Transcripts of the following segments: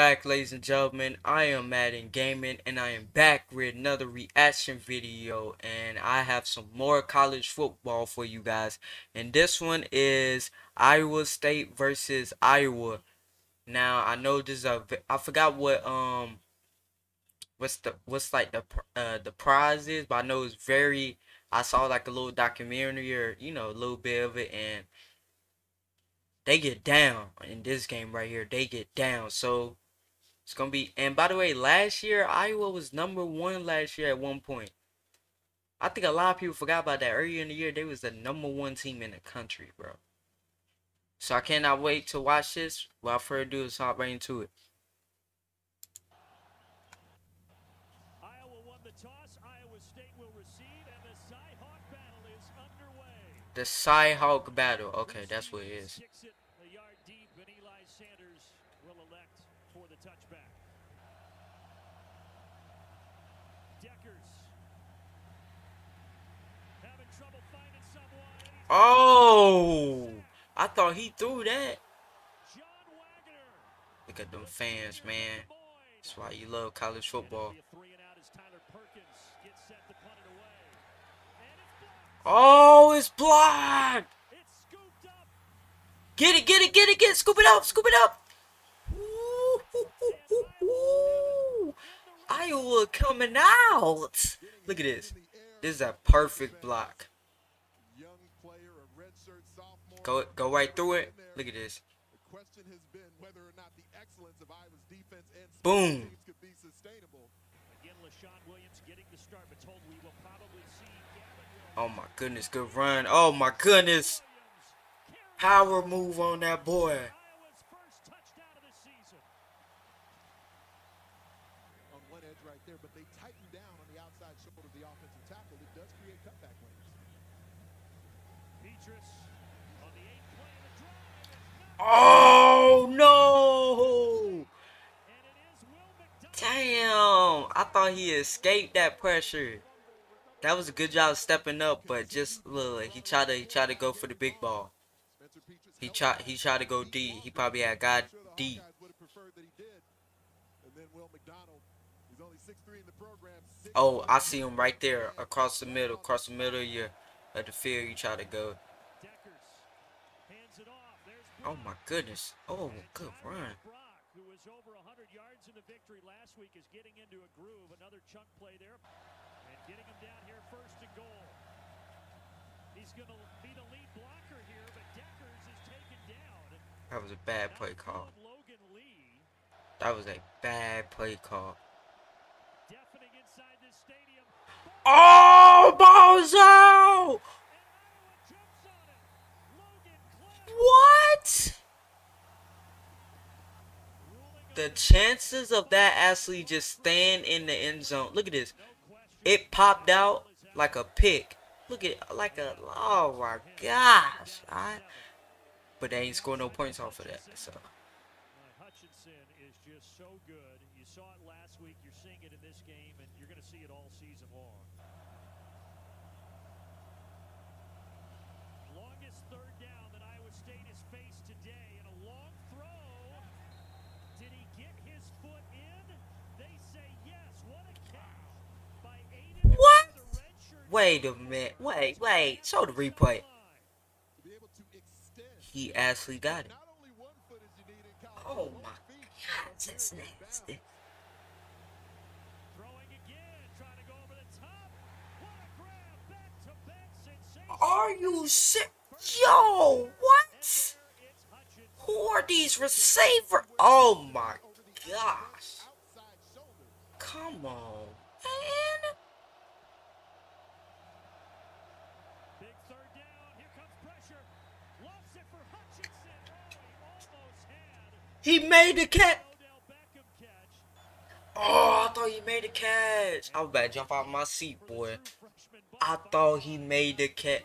back, ladies and gentlemen. I am Madden Gaming, and I am back with another reaction video. And I have some more college football for you guys. And this one is Iowa State versus Iowa. Now I know this is a. I forgot what um. What's the what's like the uh the prize is, but I know it's very. I saw like a little documentary or you know a little bit of it, and they get down in this game right here. They get down. So it's gonna be and by the way, last year Iowa was number one last year at one point. I think a lot of people forgot about that. Earlier in the year, they was the number one team in the country, bro. So I cannot wait to watch this. Without further ado, let's hop right into it. Iowa won the toss. Iowa State will receive, and the Cy-Hawk battle is underway. The Cy-Hawk battle. Okay, that's what it is. Kicks it a yard deep, and Eli Sanders will elect for the touchback. Dekkers having trouble finding someone. Oh, I thought he threw that. Look at them fans, man. That's why you love college football. Be a three and out as Tyler Perkins gets set to punt it away. And it's blocked. Oh, it's blocked. It's scooped up. Get it, get it, get it, get it. Scoop it up, scoop it up. Ooh, ooh, ooh, ooh, ooh. Iowa coming out. Look at this. This is a perfect block. Go go right through it. Look at this. Boom. Oh my goodness, good run. Oh my goodness. Power move on that boy. Iowa's first touchdown of the season. on one edge right there, but they tighten down on the outside shoulder of the offensive tackle. It does create cutback lanes. Petras on the eighth play of the drive. Oh no. Damn. I thought he escaped that pressure. That was a good job stepping up, but just look, he tried to he tried to go for the big ball. He tried he tried to go D. He probably had God D. Hawkeyes would have preferred that he did. And then Will McDonald, he's only 6'3 in the program. six Oh, I see him right there across the middle, across the middle of your of the field. You try to go. Dekkers hands it off. There's Oh my goodness. Oh, good run. Brock, who was over 100 yards in the victory last week, is getting into a groove. Another chunk play there. And getting him down here first and goal. He's going to be the lead blocker here, but Dekkers is taken down. That was a bad play call. That was a bad play call. Deafening inside this stadium. Oh, balls out! And Iowa jumps on it. Logan Clay What? ruling The chances of that actually just staying in the end zone. Look at this. It popped out like a pick. Look at like a oh my gosh. I, but they ain't score no points off of that. So Hutchinson is just so good. You saw it last week. You're seeing it in this game, and you're going to see it all season long. Longest third down that Iowa State has faced today, and a long throw. Did he get his foot in? They say yes. What a catch by Aiden. What? Moore, the redshirt wait a minute. Wait, wait. Show the replay. to be able to extend. He actually got it. Not only one foot as you need in college, Oh my. God, that's nasty. Throwing again, trying to go over the top. What a grab! Back to back sensation. Are you sick? Yo, what? Who are these receivers? Oh my gosh. Come on, man. Big third down. Here comes pressure. It for Hutchinson. Oh, he He made the catch. Odell Beckham catch. Oh, I thought he made the catch. I was about to jump out of my seat, boy. I thought he made the catch.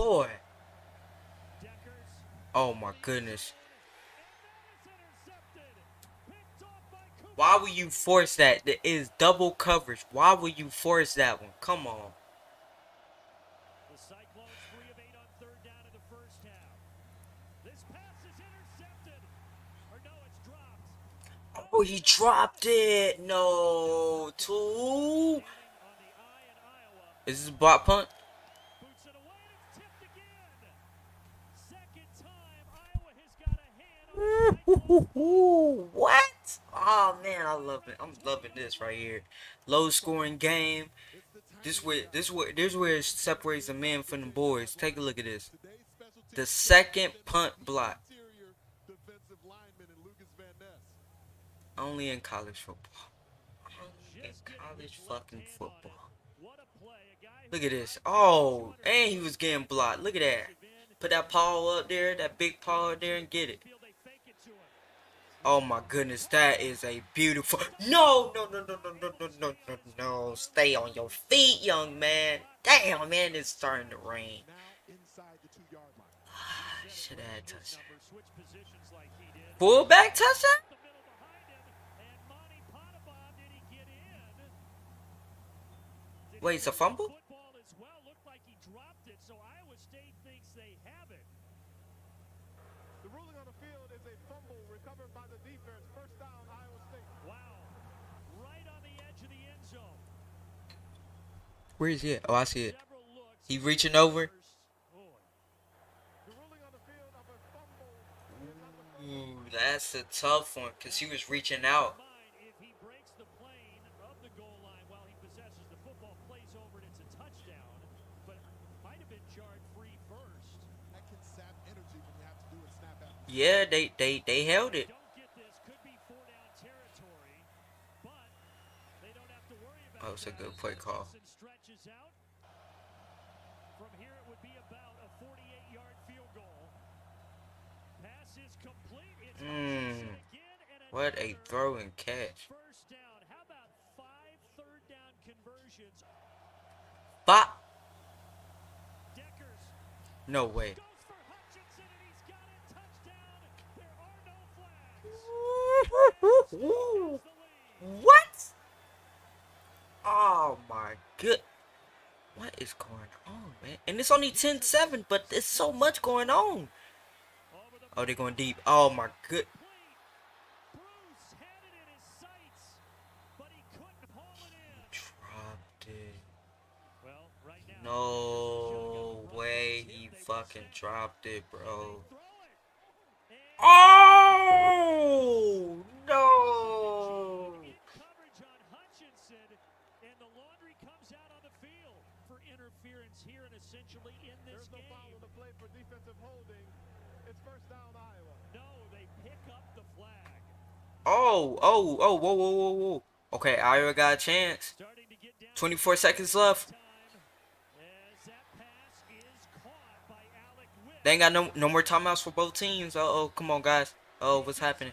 Boy, Oh my goodness. Why would you force that? That is double coverage. Why would you force that one? Come on. Oh, he dropped it. No, two. Is this a block punt? What? Oh man, I love it. I'm loving this right here. Low scoring game. This where this where this where it separates the men from the boys. Take a look at this. The second punt block. Only in college football. Only in college fucking football. Look at this. Oh, and he was getting blocked. Look at that. Put that paw up there, that big paw up there, and get it. Field, they fake it to him. Oh my goodness, that is a beautiful. No, no, no, no, no, no, no, no, no, no. Stay on your feet, young man. Damn, man, it's starting to rain. Should have had touchdown. Fullback touchdown? Wait, it's a fumble? Well. Like it, so Iowa State thinks they have it. The ruling on the field is a fumble recovered by the defense. First down, Iowa State. Wow. Right on the edge of the end zone. Where is he at? Oh, I see it. Several. He reaching over. Oh, The ruling on the field of a fumble is on the Ooh, that's a tough one, because he was reaching out. mind if he breaks the plane of the goal line while he possesses the football, plays over it, it's a touchdown, but might have been jarred free first. That can sap energy when you have to do a snap after Yeah, they they they held it. Oh, it's a good play call. Hutchinson. From here, it would be about a 48-yard field goal. Pass is complete. It's Mm. Hutchinson again, and What a throw and catch. First down. How about five third down conversions? No way. Ooh. What? Oh my good. What is going on, man? And it's only 10-7, but there's so much going on. Oh, they're going deep. Oh my good. Dropped it. No way he fucking dropped it, bro. Oh! No! in coverage on Hutchinson, and the laundry comes out on the field for interference here and essentially in this There's no foul on the play for defensive holding. It's first down, Iowa. No, they pick up the flag. Oh, oh, oh, whoa, whoa, whoa, whoa. Okay, Iowa got a chance. Starting to get down 24 seconds left. time as that pass is caught by Alec Witt. They ain't got no no more timeouts for both teams. Uh oh, come on, guys. Oh, what's happening?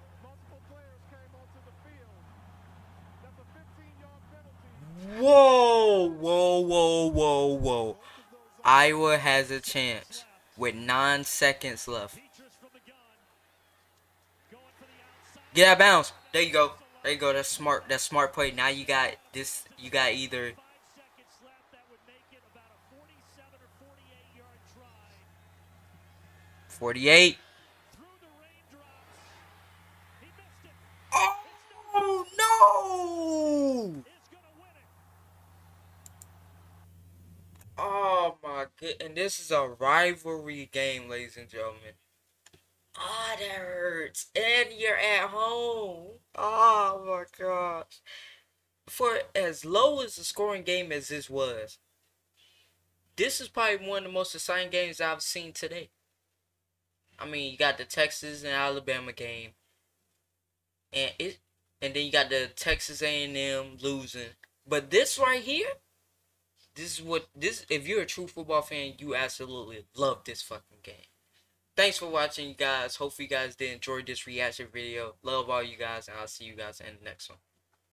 Iowa has a chance with nine seconds left. Get out of bounds. There you go. There you go. That's smart. That's smart play. Now you got this. You got either Forty-eight. Oh, seconds left. That would make it about a 47 or 48 yard try. 48. Through the raindrops. He missed it. Oh no! Is going to win it. Oh my good. And this is a rivalry game, ladies and gentlemen. Ah, that hurts. And you're at home. Oh my gosh. For as low as the scoring game as this was, this is probably one of the most exciting games I've seen today. I mean, you got the Texas and Alabama game, and it, and then you got the Texas A&M losing. But this right here, this is what this. If you're a true football fan, you absolutely love this fucking game. Thanks for watching, you guys. Hopefully, you guys did enjoy this reaction video. Love all you guys, and I'll see you guys in the next one.